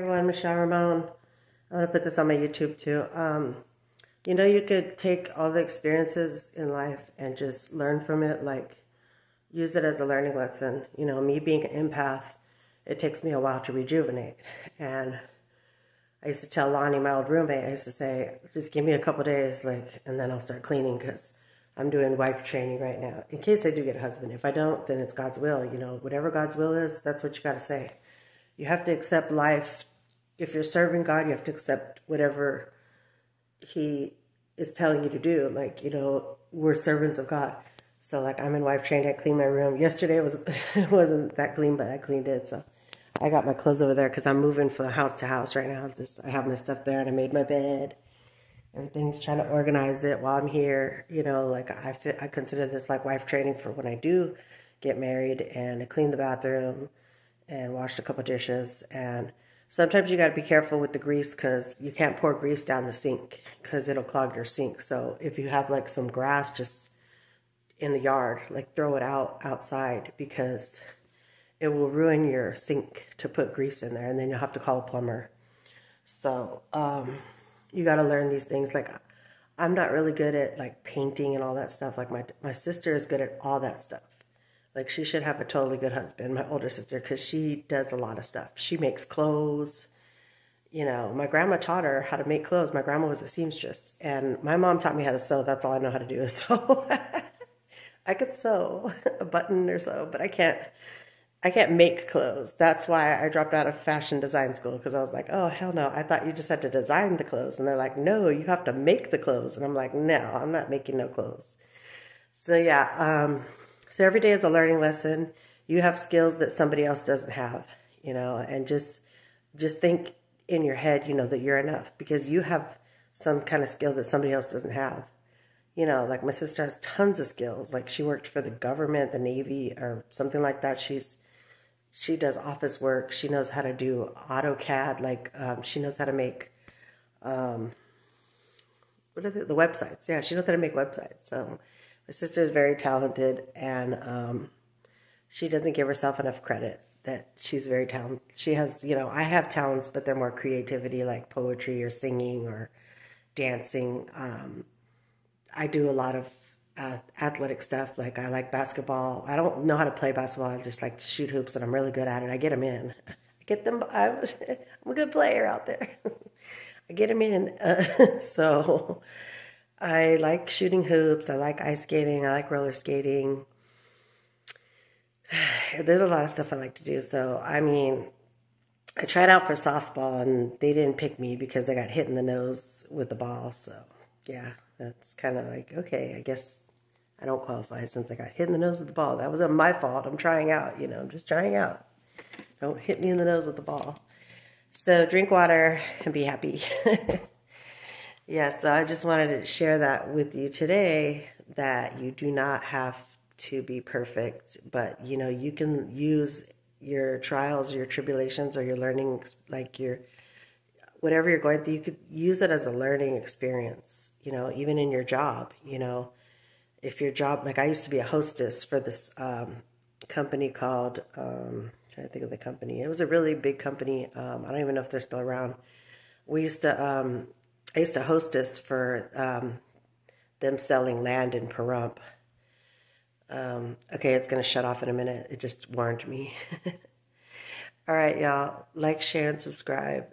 everyone, Michelle Ramon. I'm gonna put this on my YouTube too. Um, you know, you could take all the experiences in life and just learn from it, like use it as a learning lesson. You know, me being an empath, it takes me a while to rejuvenate. And I used to tell Lonnie, my old roommate, I used to say, just give me a couple days, like, and then I'll start cleaning because I'm doing wife training right now. In case I do get a husband. If I don't, then it's God's will. You know, whatever God's will is, that's what you got to say. You have to accept life. If you're serving God, you have to accept whatever He is telling you to do. Like, you know, we're servants of God. So, like, I'm in wife training. I clean my room. Yesterday was it wasn't that clean, but I cleaned it. So, I got my clothes over there because I'm moving from house to house right now. Just I have my stuff there, and I made my bed. Everything's trying to organize it while I'm here. You know, like I fit, I consider this like wife training for when I do get married, and I clean the bathroom and washed a couple dishes. And sometimes you got to be careful with the grease because you can't pour grease down the sink because it'll clog your sink. So if you have like some grass just in the yard, like throw it out outside because it will ruin your sink to put grease in there and then you'll have to call a plumber. So um, you got to learn these things. Like I'm not really good at like painting and all that stuff. Like my my sister is good at all that stuff. Like she should have a totally good husband, my older sister, because she does a lot of stuff. She makes clothes. You know, my grandma taught her how to make clothes. My grandma was a seamstress, and my mom taught me how to sew. That's all I know how to do is sew. I could sew a button or so, but I can't. I can't make clothes. That's why I dropped out of fashion design school because I was like, oh hell no! I thought you just had to design the clothes, and they're like, no, you have to make the clothes, and I'm like, no, I'm not making no clothes. So yeah, um, so every day is a learning lesson. You have skills that somebody else doesn't have, you know, and just just think in your head, you know, that you're enough because you have some kind of skill that somebody else doesn't have. You know, like my sister has tons of skills. Like she worked for the government, the Navy, or something like that. She's she does office work. She knows how to do AutoCAD. Like um, she knows how to make um, what are the, the websites? Yeah, she knows how to make websites. So my sister is very talented, and um, she doesn't give herself enough credit that she's very talented. She has, you know, I have talents, but they're more creativity, like poetry or singing or dancing. Um, I do a lot of uh, athletic stuff. Like I like basketball. I don't know how to play basketball. I just like to shoot hoops, and I'm really good at it. I get them in. I get them. I'm, I'm a good player out there. I get them in. Uh, so I like shooting hoops. I like ice skating. I like roller skating. There's a lot of stuff I like to do. So, I mean, I tried out for softball and they didn't pick me because I got hit in the nose with the ball. So, yeah, that's kind of like, okay, I guess I don't qualify since I got hit in the nose with the ball. That was my fault. I'm trying out, you know, I'm just trying out. Don't hit me in the nose with the ball. So, drink water and be happy. Yeah, so I just wanted to share that with you today that you do not have to be perfect, but you know, you can use your trials, your tribulations, or your learning, like your whatever you're going through, you could use it as a learning experience, you know, even in your job, you know. If your job, like I used to be a hostess for this um, company called, um, I'm trying to think of the company. It was a really big company. Um, I don't even know if they're still around. We used to um, I used to hostess for um, them selling land in Pahrump. Um, okay, it's going to shut off in a minute. It just warned me. All right, y'all. Like, share, and subscribe.